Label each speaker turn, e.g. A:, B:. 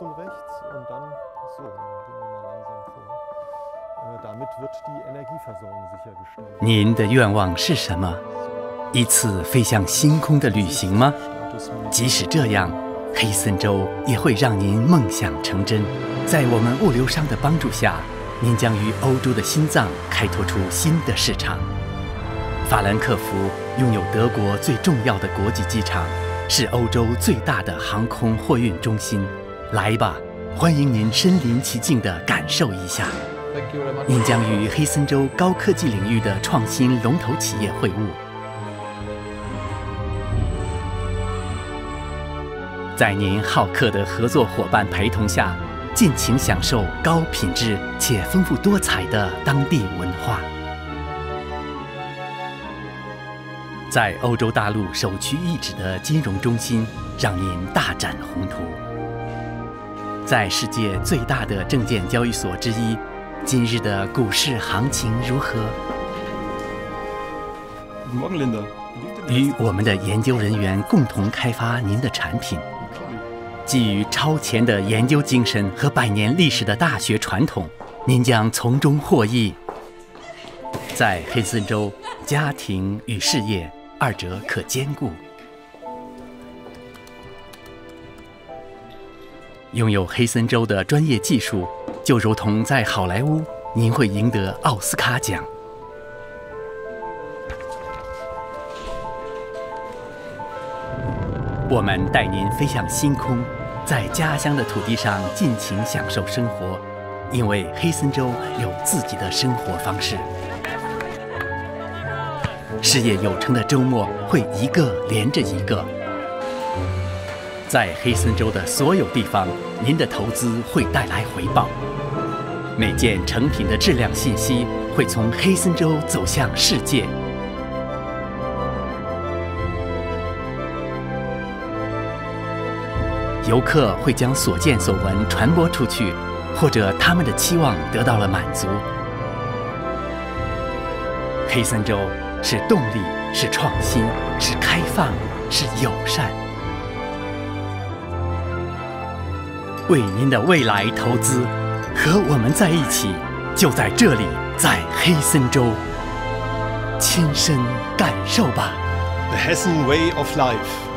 A: und rechts und dann so, dann gehen wir mal langsam vor. Äh, damit wird die Energieversorgung sichergestellt.
B: 您的愿望是什么？一次飞向星空的旅行吗？即使这样，黑森州也会让您梦想成真。在我们物流商的帮助下，您将与欧洲的心脏开拓出新的市场。法兰克福拥有德国最重要的国际机场，是欧洲最大的航空货运中心。来吧，欢迎您身临其境地感受一下。您将与黑森州高科技领域的创新龙头企业会晤。在您好客的合作伙伴陪同下，尽情享受高品质且丰富多彩的当地文化。在欧洲大陆首屈一指的金融中心，让您大展宏图。在世界最大的证券交易所之一，今日的股市行情如何.与我们的研究人员共同开发您的产品。基于超前的研究精神和百年历史的大学传统，您将从中获益。在黑森州，家庭与事业二者可兼顾。拥有黑森州的专业技术，就如同在好莱坞，您会赢得奥斯卡奖。我们带您飞向星空，在家乡的土地上尽情享受生活，因为黑森州有自己的生活方式。事业有成的周末会一个连着一个，在黑森州的所有地方，您的投资会带来回报。每件成品的质量信息会从黑森州走向世界。游客会将所见所闻传播出去，或者他们的期望得到了满足。黑森州是动力，是创新，是开放，是友善。为您的未来投资，和我们在一起，就在这里，在黑森州，亲身感受吧。
A: The Hessen Way of Life.